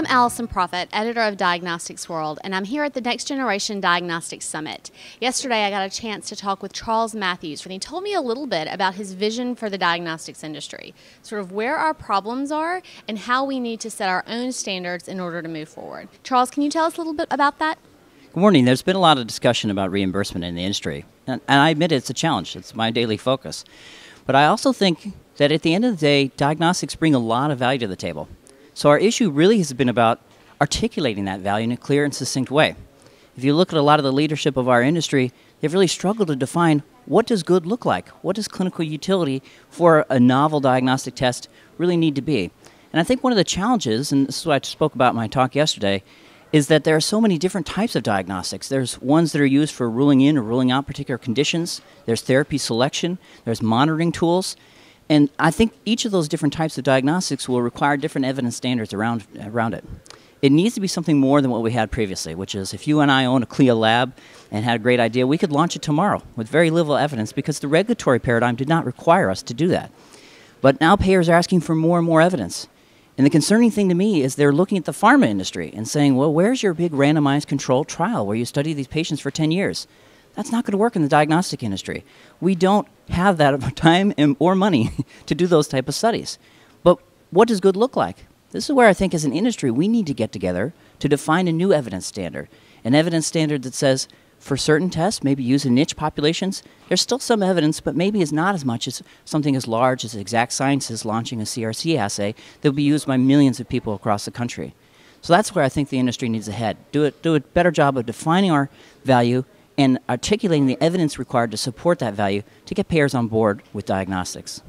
I'm Allison Proffitt, editor of Diagnostics World, and I'm here at the Next Generation Diagnostics Summit. Yesterday, I got a chance to talk with Charles Mathews, and he told me a little bit about his vision for the diagnostics industry, sort of where our problems are, and how we need to set our own standards in order to move forward. Charles, can you tell us a little bit about that? Good morning. There's been a lot of discussion about reimbursement in the industry, and, and I admit it's a challenge. It's my daily focus. But I also think that at the end of the day, diagnostics bring a lot of value to the table. So our issue really has been about articulating that value in a clear and succinct way. If you look at a lot of the leadership of our industry, they've really struggled to define what does good look like? What does clinical utility for a novel diagnostic test really need to be? And I think one of the challenges, and this is what I spoke about in my talk yesterday, is that there are so many different types of diagnostics. There's ones that are used for ruling in or ruling out particular conditions. There's therapy selection. There's monitoring tools. And I think each of those different types of diagnostics will require different evidence standards around, around it. It needs to be something more than what we had previously, which is if you and I own a CLIA lab and had a great idea, we could launch it tomorrow with very little evidence because the regulatory paradigm did not require us to do that. But now payers are asking for more and more evidence. And the concerning thing to me is they're looking at the pharma industry and saying, well, where's your big randomized controlled trial where you study these patients for 10 years? That's not going to work in the diagnostic industry. We don't have that of time or money to do those type of studies. But what does good look like? This is where I think as an industry we need to get together to define a new evidence standard. An evidence standard that says for certain tests, maybe used in niche populations, there's still some evidence, but maybe it's not as much as something as large as Exact Sciences launching a CRC assay that will be used by millions of people across the country. So that's where I think the industry needs to head. Do, it, do a better job of defining our value and articulating the evidence required to support that value to get payers on board with diagnostics.